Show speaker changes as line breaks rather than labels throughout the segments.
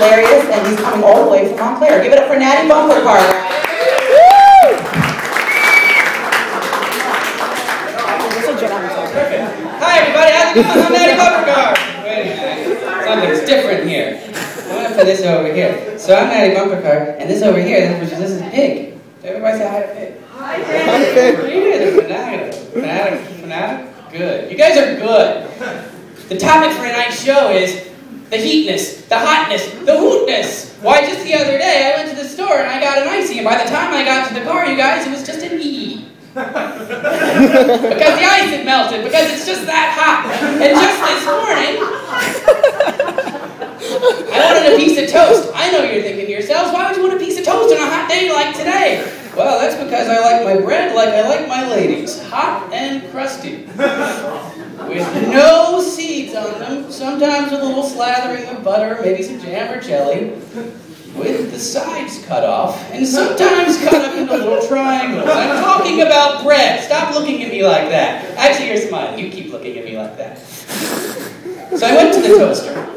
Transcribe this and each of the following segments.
hilarious, and he's coming all the way from Montclair. Give it up for Natty Bumpercar.
Hi everybody, how's it going? I'm Natty Bumpercar. Wait a something's different here. I'm gonna put this over here. So I'm Natty Bumpercar, and this over here, this, this is Pig. Everybody say hi to Pig. Hi Pig. What are you doing? Fanatic. Fanatic. Fanatic. Good. You guys are good. The topic for tonight's show is the heatness, the hotness, the hootness. Why, just the other day, I went to the store and I got an ICEE, and by the time I got to the car, you guys, it was just an E. because the ice had melted, because it's just that hot. And just this morning, I wanted a piece of toast. I know you're thinking to yourselves, why would you want a piece of toast on a hot day like today? Well, that's because I like my bread like I like my ladies, hot and crusty with no seeds on them, sometimes with a little slathering of butter, maybe some jam or jelly, with the sides cut off, and sometimes cut up into little triangles. I'm talking about bread. Stop looking at me like that. Actually, you're smiling. You keep looking at me like that. So I went to the toaster,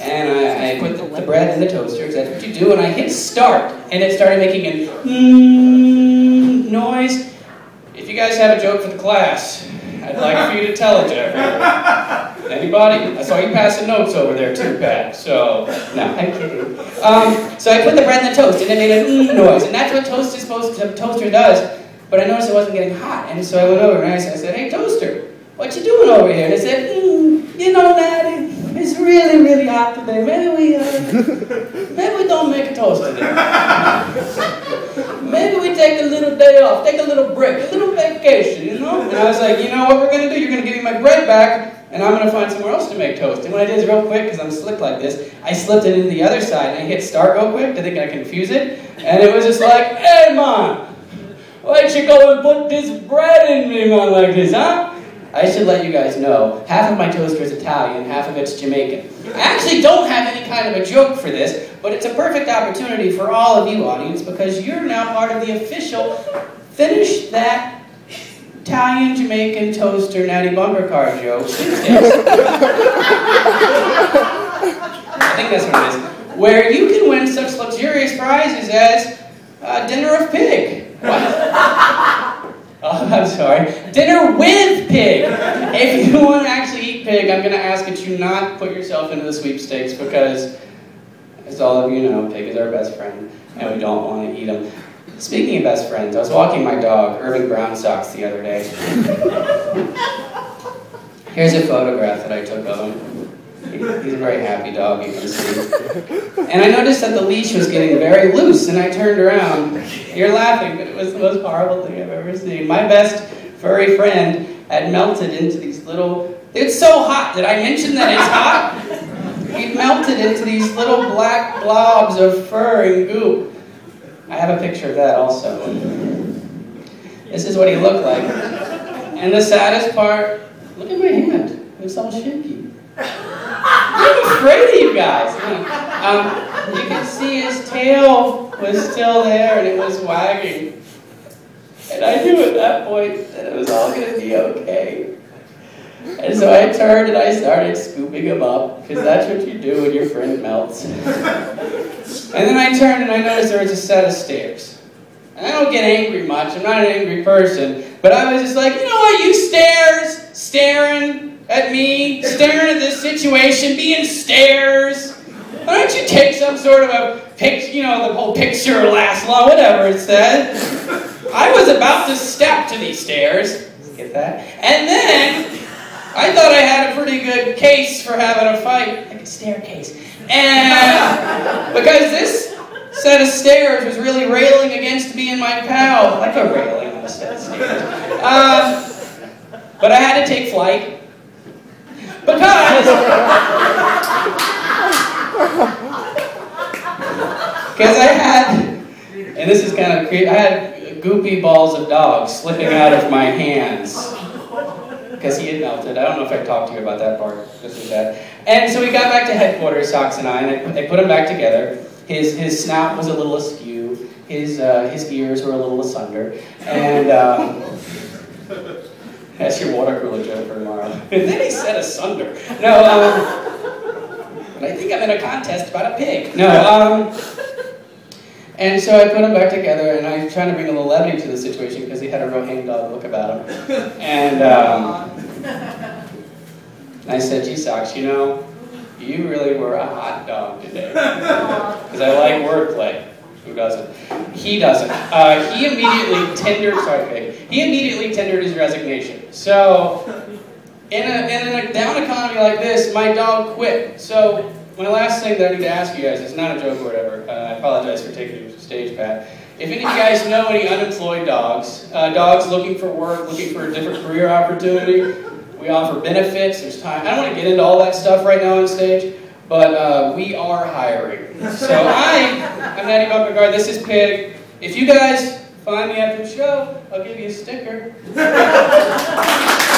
and I, I put the, the, bread in the toaster, because that's what you do, and I hit start, and it started making a mm, noise. If you guys have a joke for the class, I'd like for you to tell it to everyone. Anybody? I saw you passing notes over there too, Pat. So, no, kidding. Um, so I put the bread in the toast, and it made a mm noise, and that's what toast is supposed to, toaster does. But I noticed it wasn't getting hot, and so I went over and I said, "Hey, toaster, what you doing over here?" And they said, mm, "You know, Natty, it's really, really hot today. Maybe we, uh, maybe we don't make a toast today." maybe we take a little day off, take a little break, a little vacation, you know? And I was like, you know what we're going to do? You're going to give me my bread back, and I'm going to find somewhere else to make toast. And what I did is real quick, because I'm slick like this, I slipped it into the other side, and I hit start real quick to think I confuse it. And it was just like, hey, man, why'd you go and put this bread in me, man, like this, huh? I should let you guys know, half of my toaster is Italian, half of it's Jamaican. I actually don't have any kind of a joke for this, but it's a perfect opportunity for all of you audience because you're now part of the official Finish That Italian Jamaican Toaster Natty Bumpercar joke. I think that's what it is. Where you can win such luxurious prizes as a dinner of pig. What? Oh, I'm sorry. Dinner with pig. If you want to actually eat pig, I'm going to ask that you not put yourself into the sweepstakes because, as all of you know, pig is our best friend, and we don't want to eat him. Speaking of best friends, I was walking my dog, Irving Brown Socks, the other day. Here's a photograph that I took of him. He's a very happy dog, you can see. And I noticed that the leash was getting very loose, and I turned around. You're laughing, but it was the most horrible thing I've ever seen. My best furry friend had melted into these little... It's so hot. Did I mention that it's hot? He melted into these little black blobs of fur and goop. I have a picture of that also. This is what he looked like. And the saddest part, look at my hand. It's all shaky. I'm afraid of you guys. Um, you can see his tail was still there and it was wagging. And I knew at that point that it was all going to be okay. And so I turned and I started scooping him up, because that's what you do when your friend melts. and then I turned and I noticed there was a set of stairs. And I don't get angry much, I'm not an angry person, but I was just like, you know what, you stairs, staring, at me, staring at this situation, being stairs. Why don't you take some sort of a picture, you know, the whole picture last long, whatever it said. I was about to step to these stairs. Get that? And then I thought I had a pretty good case for having a fight, like a staircase. And because this set of stairs was really railing against me and my pal, like a railing on a set of stairs. Um, but I had to take flight. Because, because I had, and this is kind of creepy, I had goopy balls of dogs slipping out of my hands because he had melted. I don't know if I talked to you about that part. This is that. And so we got back to headquarters, Socks and I, and they put him back together. His, his snout was a little askew. His, uh, his ears were a little asunder. And um, that's your water cooler joke for tomorrow. and then he said asunder. No, um, I think I'm in a contest about a pig. No, um, and so I put them back together, and I was trying to bring a little levity to the situation because he had a real hangdog look about him. And um, I said, gee, Socks, you know, you really were a hot dog today. Because I like wordplay. Who doesn't? He doesn't. Uh, he immediately tendered, sorry, Pig. He immediately tendered his resignation. So, in a, in a down economy like this, my dog quit. So, my last thing that I need to ask you guys, it's not a joke or whatever, uh, I apologize for taking stage, Pat. If any of you guys know any unemployed dogs, uh, dogs looking for work, looking for a different career opportunity, we offer benefits, there's time. I don't want to get into all that stuff right now on stage, but uh, we are hiring. So I, I'm Natty Bumpercar, this is Pig. If you guys find me after the show, I'll give you a sticker.